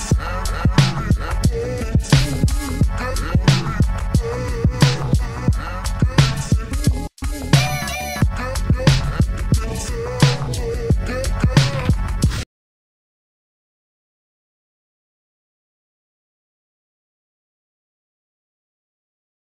Sound.